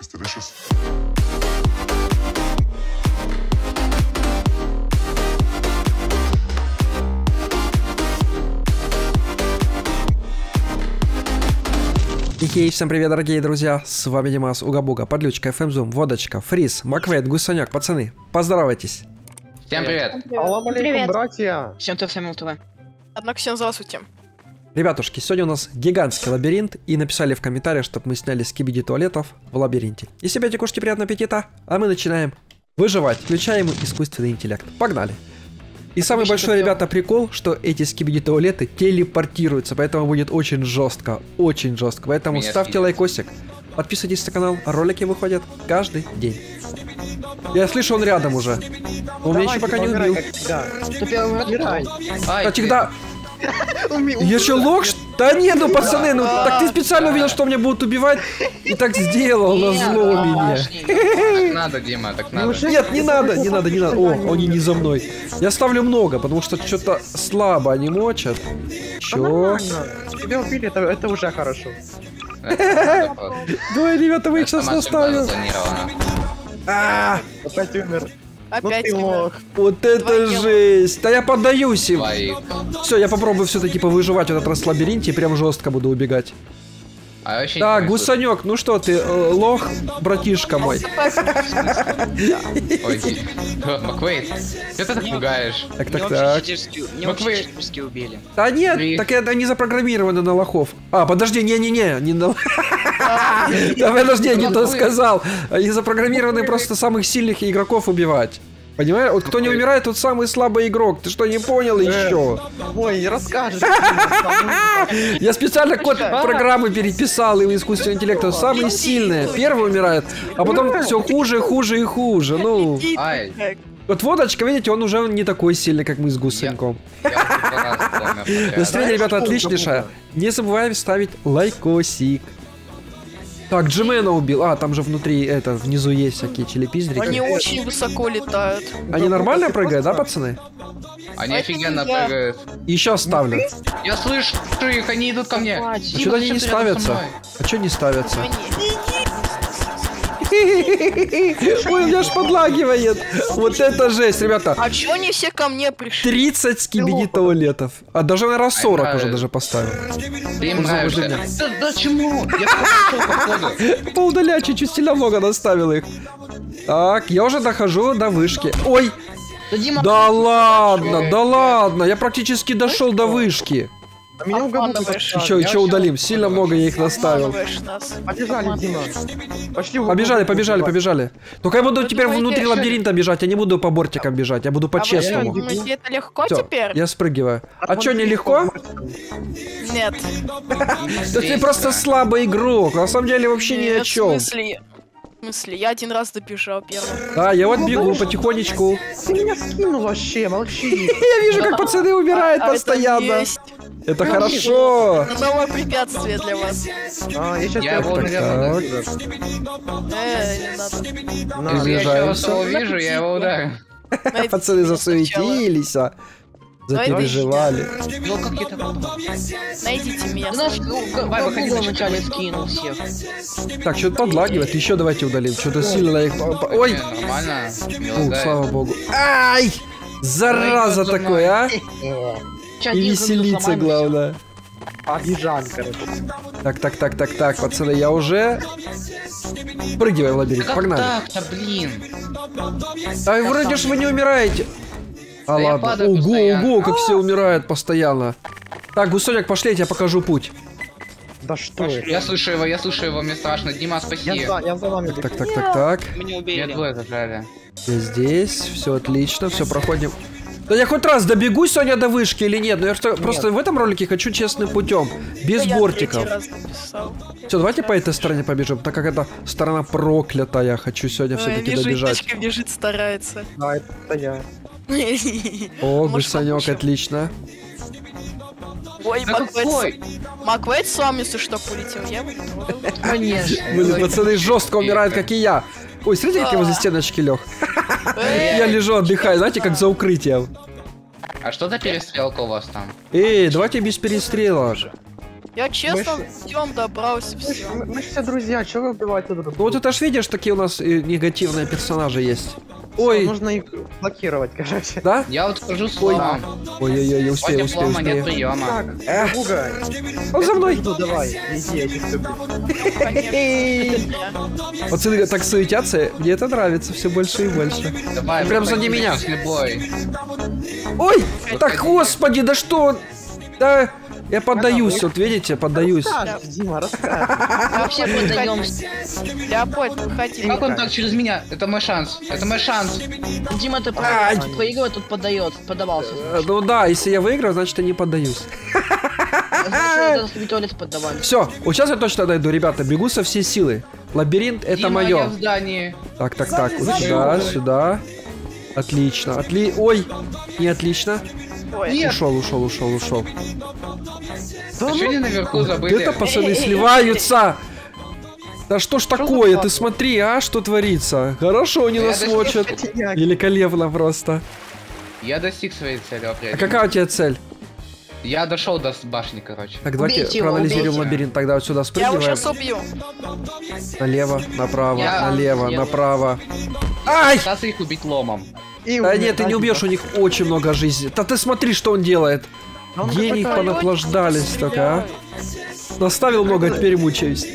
It's delicious. Хей, всем привет, дорогие друзья, с вами Димас, Угабуга, Подлючка, ФМЗум, Водочка, Фриз, Маквейт, Гусанек, пацаны, поздоровайтесь. Всем привет. Аллам алейкум, Привет. братья! Всем то всем ТВ. Однако всем здравствуйте. Ребятушки, сегодня у нас гигантский лабиринт, и написали в комментариях, чтобы мы сняли скибиди туалетов в лабиринте. Если опять кушайте приятного аппетита, а мы начинаем выживать, включаем искусственный интеллект. Погнали! И самый большой, ребята, прикол, что эти скибиди туалеты телепортируются, поэтому будет очень жестко, очень жестко. Поэтому Меня ставьте съедят. лайкосик, подписывайтесь на канал, ролики выходят каждый день. Я слышу, он рядом уже. Он меня еще пока не убил. Ай, А ты- всегда... Уми- Я что, лох? ш- Да не, ну пацаны, ну так ты специально увидел, что меня будут убивать, и так сделал на зло меня. Так надо, Дима, так надо. Неужели- Нет, не надо, не надо, не надо. О, они не за мной. Я ставлю много, потому что что-то слабо они мочат. Да Чё? Тебя убили, это, это уже хорошо. Надо. Давай, ребята, вы их сейчас наставим. А, Опять. Ну Опять ты умер. лох. вот это Двойне. жесть. Да я поддаюсь им. Все, я попробую все-таки повыживать в этот раз в лабиринте и прям жестко буду убегать. А я вообще Так, не слышу. гусанек, ну что ты, э, лох, братишка мой. Маквейт, что ты так пугаешь? Так, Не так, так. общечески не Маквей. общечески убили. Да нет, так это они запрограммированы на лохов. А, подожди, не-не-не, не на... Да подожди, я не то сказал. Они запрограммированы просто самых сильных игроков убивать. Понимаешь? Вот кто не умирает, тот самый слабый игрок. Ты что, не понял еще? Ой, расскажешь. Я специально код программы переписал и искусственного интеллекта. Самые сильные. Первый умирает, а потом все хуже, хуже и хуже. Ну, вот водочка, видите, он уже не такой сильный, как мы с подряд. Настроение, ребята, отличнейшее. Не забываем ставить лайкосик. Так, Джимена убил. А, там же внутри, это, внизу есть всякие челепиздрики. Они очень высоко летают. Они нормально прыгают, да, пацаны? Они офигенно я. прыгают. Еще ставлю. Я слышу их, они идут ко мне. А что они не ставятся? А что не ставятся? Ой, у меня ж подлагивает. Вот это жесть, ребята. А чё они все ко мне пришли? 30 скибиди туалетов. А даже, наверное, 40 уже даже поставил. Ты им Он нравишься. Да, чему? Я просто походу. Поудаля, чуть-чуть сильно много наставил их. Так, я уже дохожу до вышки. Ой, Да Дима, да ладно, да ладно, я практически дошел до вышки. А меня угадывают. И что удалим? Сильно много я их наставил. Побежали, Дима. Пошли. Побежали, побежали, побежали. Только я буду Вы теперь внутри лабиринта бежать, я не буду по бортикам бежать, я буду А по-честному. думаете, это легко теперь? я спрыгиваю. А Вот что, нелегко? вот. Нет. Да ты просто слабый игрок, на самом деле вообще ни о чем. В смысле? В смысле? Я один раз добежал первым. Да, я вот бегу потихонечку. Ты меня скинул вообще, молчи. Я вижу, как пацаны умирают А это постоянно. Это хорошо. Это новое препятствие для вас. А, я сейчас Я его, наверное, Если я увижу, я его ударю. Пацаны засуетились, а. Запереживали. Ну как так Найдите меня. выходи, Google вначале скинул всех. Так, что-то подлагивает. Еще давайте удалим. Что-то сильно их... Ой! Нормально. Слава богу. Ай! Зараза такой, а! Чё, И веселиться, главное. Побежали, короче. Так, так, так, так, так, пацаны, я уже... Прыгивай в лабиринт, как погнали. так-то, блин? Ай, вроде ж вы не умираете. А Да я ладно. Ого, постоянно. ого, как все умирают постоянно. Так, Гусоняк, пошли, я тебе покажу путь. Да что это? Я слышу его, я слышу его, мне страшно. Дима, Я спаси. за, я за вами. Так, так, так, так. Не Мне убили. двое зажали. Я здесь, все отлично, все проходим. Да я хоть раз добегу сегодня до вышки или нет? Но я что, просто в этом ролике хочу честным путем, без Я бортиков. третий раз написал. Все, давайте по этой стороне побежим, так как это сторона проклятая, хочу сегодня все-таки добежать. Бежит, старается. Да, это я. О, Гусанек, отлично. Ой, Да Маквейт? Маквейт с вами, если что, полетел. Я. Конечно. Блин, пацаны жестко умирают, как и я. Ой, смотрите, как я возле стеночки лег. Я лежу, отдыхаю, знаете, как за укрытием. А что за перестрелка у вас там? Эй, давайте без перестрелок. Я честно Мы всем добрался, Мы ж- все. Мы все друзья, чего вы убиваете друг друга? Ну вот это ж видишь, такие у нас э, негативные персонажи есть. Ой, Нужно их блокировать, короче. да? Я вот хожу с Ой. ломом. Ой-ой-ой, я успею, успею, лома нет успею. приема. Так, Эх. Гуга, Он за мной. жду, давай, иди, я. Конечно. Пацаны так суетятся, мне это нравится все больше и больше. Давай, Прям сзади меня. бой. Ой, так господи, да что? он? Да, я поддаюсь, вот видите, поддаюсь. Расскажешь, Дима, расскажешь. Вообще поддаемся. Леопольд, выходи. Как он так через меня? Это мой шанс. Это мой шанс. Дима, ты Ай. про- проигрывает, тут поддает, поддавался. Э, Ну да, если я выиграю, значит я не поддаюсь. Все, вот сейчас я точно дойду, ребята, бегу со всей силы. Лабиринт это Дима, мое. в здании. Так, так, так, вот сюда, сюда. Отлично, отли... Ой, не отлично. Ой, Нет. Ушел, ушел, ушел, ушел. А что они наверху забыли? это пацаны сливаются. Да что ж такое, ты смотри, а, что творится. Хорошо они нас. Котеняк. Великолепно просто. Я достиг своей цели А какая у тебя цель? Я дошел до башни, короче. Так, давайте Убейте его, проанализируем убейте. лабиринт. Тогда вот сюда я его спрыгиваем. сейчас убью. Налево, направо, Я налево, слева. направо. Ай! Пытаться их убить ломом. И Да нет, ты не убьешь, у них очень много жизни. Да ты смотри, что он делает. Он какой-то- понаплаждались только, а. Наставил много, а теперь мучаюсь.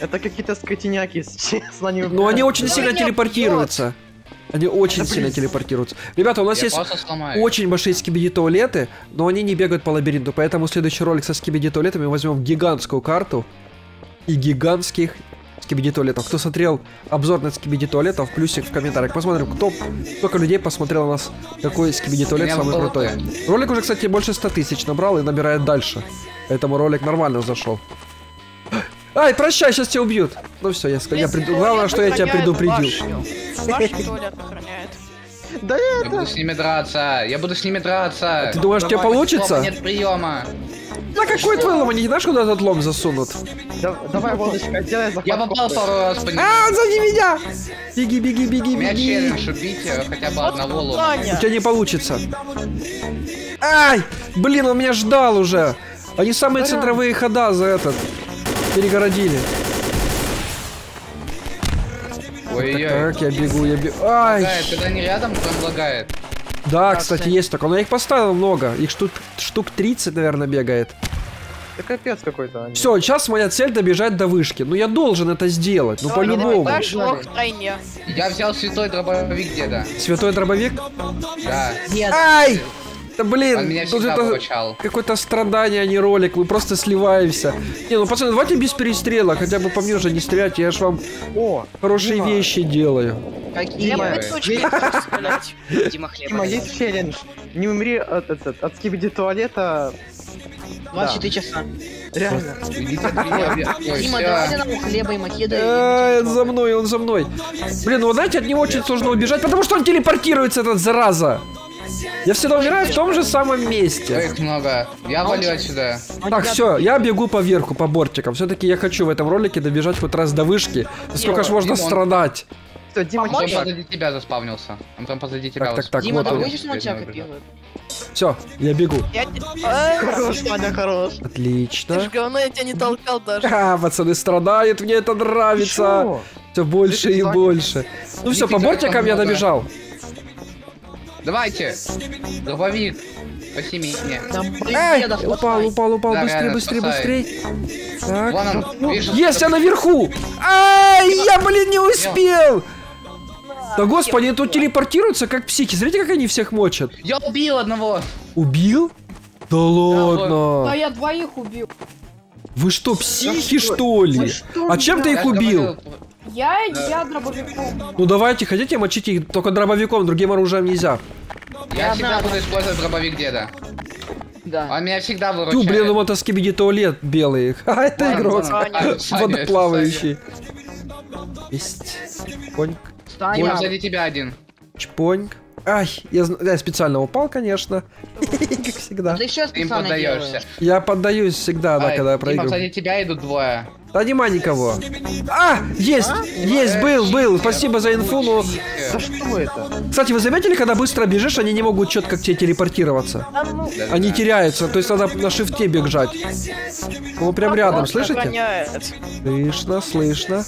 Это какие-то скотиняки, честно, не Но они очень сильно Меня телепортируются. Они очень Да, сильно блин. телепортируются. Ребята, у нас Я есть очень большие скибиди туалеты, но они не бегают по лабиринту, поэтому следующий ролик со скибиди туалетами возьмем гигантскую карту и гигантских скибиди туалетов. Кто смотрел обзор на скибиди туалетов, плюсик в комментариях. Посмотрим, кто, сколько людей посмотрел у нас, какой скибиди туалет Меня самый было крутой. Ролик уже, кстати, больше 100 тысяч набрал и набирает дальше. Поэтому ролик нормально зашел. Ай, прощай, сейчас тебя убьют. Ну все, я, я пред- главное, что я тебя предупредил. туалет охраняет. Да Я буду с ними драться. Я буду с ними драться. Ты думаешь, тебе получится? Нет приема. Да какой твой лом? Они не знаешь, куда этот лом засунут? да- давай, водочка, делай захват. Я попал пару раз по нему. А, сзади меня! Беги, беги, беги, У меня беги. челлендж убить э, хотя бы одного лома. У тебя не получится. Ай! Блин, он меня ждал уже. Они самые центровые хода за этот. Перегородили. Ой-ой-ой. Так, я бегу, я бегу. Ай! Лагает, когда они рядом, прям лагает. Да, кстати, есть такое. Но я их поставил много. Их штук, штук 30, наверное, бегает. Да капец какой-то. они. Все, сейчас моя цель добежать до вышки. Ну я должен это сделать. Ну по-любому. Я взял святой дробовик деда. Святой дробовик? Да. Нет, Ай! Да Он блин, меня тут это какое-то страдание, а не ролик. Мы просто сливаемся. Не, ну пацаны, давайте без перестрела. Хотя бы по мне уже не стрелять. Я ж вам О, хорошие Дима, вещи делаю. какие? Я Дима, хлеба. Есть челлендж. Не умри от, от, от, от скибиди туалета. 24 часа. Реально. Дима, давай нам хлеба и македа. Он за мной, он за мной. Блин, ну знаете, от него очень сложно убежать, потому что он телепортируется, этот зараза. Я всегда умираю в том же самом месте. Их много. Я валю отсюда. Так, все, я бегу по верху, по бортикам. Все-таки я хочу в этом ролике добежать хоть раз до вышки. Сколько ж можно Димон. страдать? Все, Дима, Он Помочь? чувак. позади тебя заспавнился. Он прям позади тебя. Так, так, так, Дима, вот ты он. хочешь на тебя копирует? Все, я бегу. Я... Хорош, Ваня, хорош. Ты ж Отлично. говно, я тебя не толкал даже. А, пацаны страдают, мне это нравится. Все больше и Ты больше. Ну все, по бортикам я добежал. Давайте. Дробовик. Спаси меня. Эй, упал, упал, упал, Да, быстрее, быстрее, быстрее. Так. Вон он. Видишь, Есть, я наверху! Ай, я, блин, не успел! Да господи, они тут телепортируются, как психи. Смотрите, как они всех мочат. Я убил одного. Убил? Да ладно. Да я двоих убил. Вы что, психи, что? что ли? А чем ты их убил? Я, я дробовиком. Ну давайте, хотите, мочите их только дробовиком, другим оружием нельзя. Я Я всегда буду использовать дробовик деда. Да. Он меня всегда Тю, выручает. блин, ну это скибиди туалет белый. А, это Ладно, игрок. Водоплавающий. Есть. Поньк. Саня. Сзади тебя один. Чпоньк. Ай, я, я специально упал, конечно. Как всегда. ты все Ты им специально поддаешься. делаешь. Я поддаюсь всегда, да, Ай, когда я Дима, проигрываю. сзади тебя идут двое. Нема никого. А, есть, есть, был, был. Спасибо за инфу, но... За что это? Кстати, вы заметили, когда быстро бежишь, они не могут четко к тебе телепортироваться? Они теряются, то есть надо на шифте бежать. О, прям рядом, слышите? Слышно, слышно.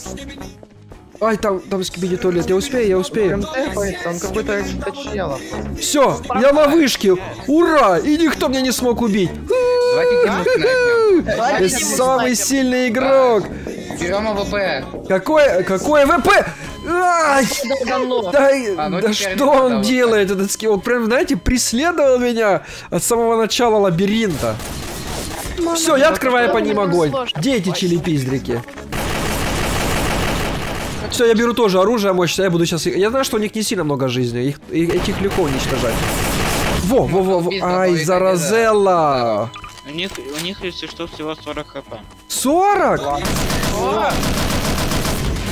Ай, там, там скибиди туалет. Я успею, я успею. Прям тэпается, он какой-то. Все, я на вышке. Ура! И никто меня не смог убить. Самый сильный игрок. Берем AWP. Какой, какой WP? Ай! говно. Да, А, ну да что он делает, этот skill? Он прям, знаете, преследовал меня от самого начала лабиринта. Все, я открываю по ним огонь. Где эти чили-пиздрики? Все, я беру тоже оружие мощное, я буду сейчас... Я знаю, что у них не сильно много жизни, их, и- этих легко уничтожать. Во, во, во, во. Ай, заразелла. У них, у них, если что, всего 40 хп. 40? О,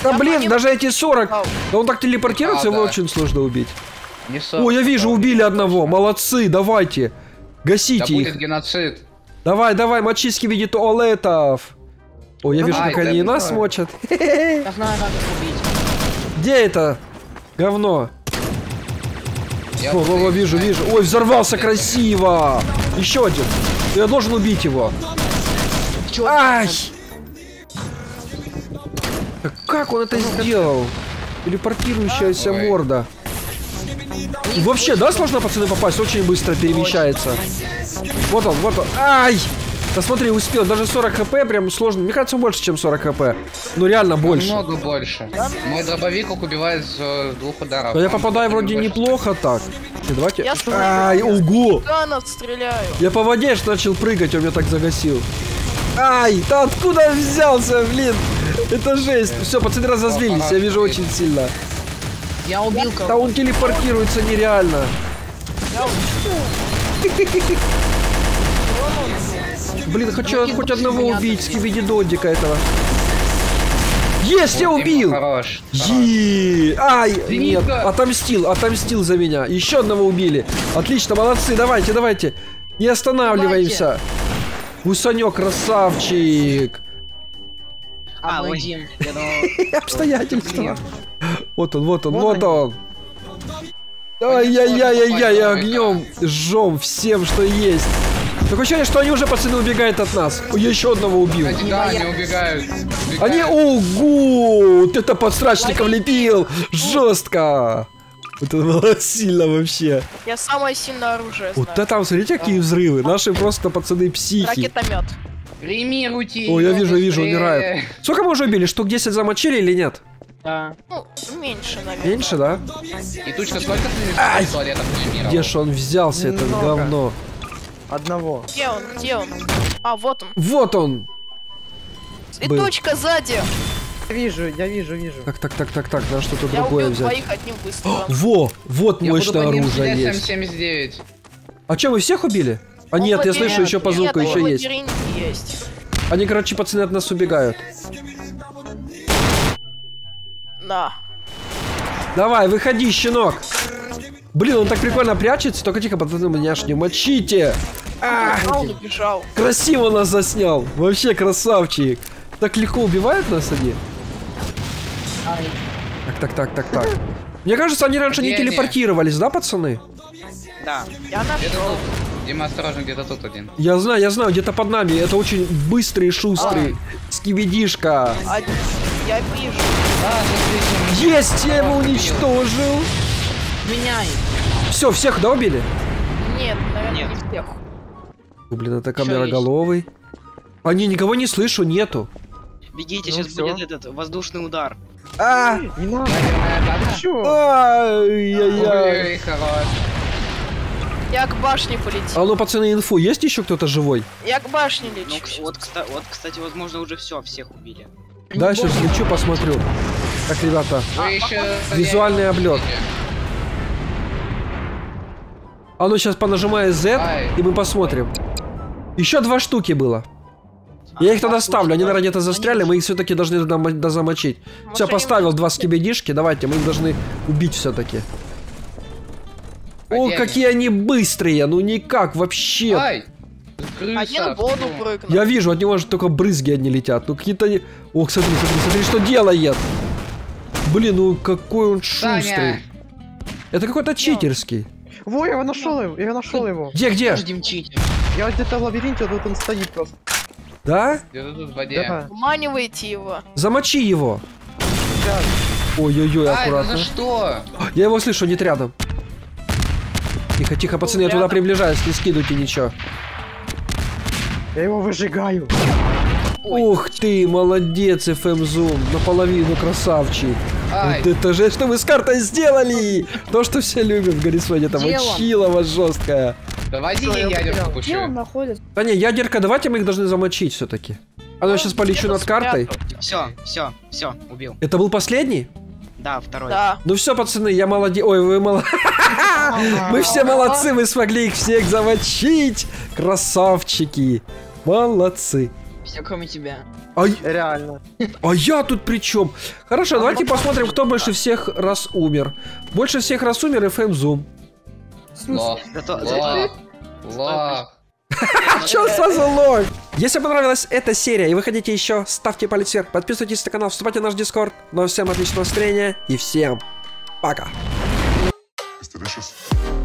Да Я блин, даже эти 40. Ау. Да он так телепортируется, А, его да. очень сложно убить. Не О, я вижу, убили одного. Молодцы, давайте. Да Гасите будет их. геноцид. Давай, давай, мочиски видит туалетов. О, я вижу, как да они и нас мочат. Где это? Говно. Я О, во, во, вижу, вижу. Ой, взорвался красиво. Еще один. Я должен убить его. Чё? Ай! Да Как он это сделал? Телепортирующаяся Ой. морда. Вообще, да, сложно, пацаны, попасть? Очень быстро перемещается. Вот он, вот он. Ай! Да смотри, успел. Даже 40 хп прям сложно. Мне кажется, больше, чем 40 хп. Ну, реально больше. Много больше. Мой дробовик убивает с двух ударов. Но я попадаю вроде больше. неплохо так. Давайте. Я. Ай, ого! Ганов стреляю. Я по воде начал прыгать, он меня так загасил. Ай, да откуда взялся, блин? Это жесть. Все, пацаны разозлились, я вижу очень сильно. Я убил Да кого он телепортируется нереально. Блин, хочу хоть одного убить, скибиди додика этого. Есть, я убил! Хорош. Е, Ай, нет, отомстил, отомстил за меня. Еще одного убили. Отлично, молодцы, давайте, давайте. Не останавливаемся. Гусанек, красавчик. А, А, думал, Обстоятельства. Вот он, вот он, Вот он. Ай-яй-яй-яй-яй, огнем жжем всем, что есть. Такое ощущение, что они уже, пацаны, убегают от нас. Я еще одного убил. Кстати, да, они убегают. Они, ого, вот это подстрачником лепил. Жестко. Это было сильно вообще. Я самое сильное оружие Вот знаю. это, смотрите, какие взрывы. Наши просто пацаны психи. Ракетомет. Ремируйте Ой, я вижу, вижу, умирает. Сколько мы уже убили? Штук 10 замочили или нет? да. Ну, меньше, наверное. Меньше, да? И тучка, сколько Ай! ты туалетов ремировал? Где ж он взялся, это говно? Одного. Где он? Где он? А, вот он. Вот он! И Был. точка сзади. Я вижу, я вижу, вижу. Так, так, так, так, так, надо что-то Я другое убил взять. двоих одним выстрелом. Во! Вот Я мощное оружие есть. М79. А что, вы всех убили? А нет, я слышу, еще Нет, еще есть. есть. Они, короче, пацаны от нас убегают. Да. Давай, выходи, щенок! Блин, он так прикольно прячется, только тихо, пацаны, меня аж не мочите! А, А он убежал. красиво нас заснял! Вообще красавчик! Так легко убивают нас они? Так, так, так, так, так. Мне кажется, они раньше не телепортировались, да, пацаны? Да. Я нашел. Дима, осторожно, где-то тут один. Я знаю, я знаю, где-то под нами. Это очень быстрый шустрый. Скибидишка. Один. Я вижу. А, Есть, я его уничтожил. Меняй. Все, всех, да, убили? Нет, наверное, Нет. не всех. Блин, это камероголовый. Они никого не слышу, нету. Бегите, Ну сейчас всё. будет этот воздушный удар. А! Не надо. Ай-яй-яй. Я к башне полетел. А ну, пацаны, инфу, есть еще кто-то живой? Я к башне Ну, лечу. к- вот, кста- вот, кстати, возможно, уже все, всех убили. Да, сейчас лечу, посмотрю. Так, ребята. Визуальный облет. А ну сейчас понажимаю Z, и мы посмотрим. Еще два штуки было. Я их тогда ставлю, они, наверное, где-то застряли, мы их все-таки должны дозамочить. Все, поставил два скибидишки, давайте, мы их должны убить все-таки. О, какие они быстрые, ну никак вообще. Крыса. Я вижу, от него же только брызги одни летят. Ну какие-то... не- О, смотри, смотри, смотри, что делает. Блин, ну какой он Саня! шустрый. Это какой-то читерский. Во, я его нашел его, я нашел его. Где, где? Я где-то в лабиринте, а тут он стоит просто. Да? Где-то тут в воде. Да. Его. Замочи его. Ой-ой-ой, ну аккуратно. за что? Я его слышу, нет рядом. Тихо, тихо, пацаны, я туда приближаюсь, не скидывайте ничего. Я его выжигаю. Ух ты, молодец, FM Zoom, наполовину красавчик. Ай, Вот это же, что вы с картой сделали? То, что все любят в Гаррисоне, мочила вас жесткая. я я ядерку. Где он находится? Да не, ядерка, давайте мы их должны замочить все-таки. А ну я сейчас полечу над картой. Все, все, все, убил. Это был последний? Да, второй. Да. Ну все, пацаны, я молодец. Ой, вы молодцы. Мы все молодцы, мы смогли их всех замочить. Красавчики. Молодцы. Все, кроме тебя. А, Реально. а я тут при чем? Хорошо, давайте посмотрим, кто больше всех раз умер. Больше всех раз умер FM Zoom. В смысле? Лох, Зато- лох, лох. Че сразу лох? Если понравилась эта серия и вы хотите еще, ставьте палец вверх, подписывайтесь на канал, вступайте в наш дискорд. Ну а всем отличного настроения и всем пока. Delicious.